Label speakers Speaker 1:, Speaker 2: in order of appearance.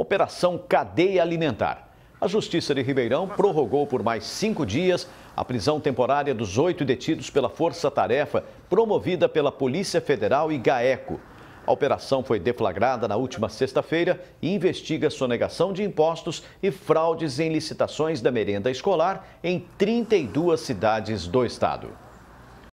Speaker 1: Operação Cadeia Alimentar. A Justiça de Ribeirão prorrogou por mais cinco dias a prisão temporária dos oito detidos pela Força Tarefa promovida pela Polícia Federal e GAECO. A operação foi deflagrada na última sexta-feira e investiga sonegação de impostos e fraudes em licitações da merenda escolar em 32 cidades do estado.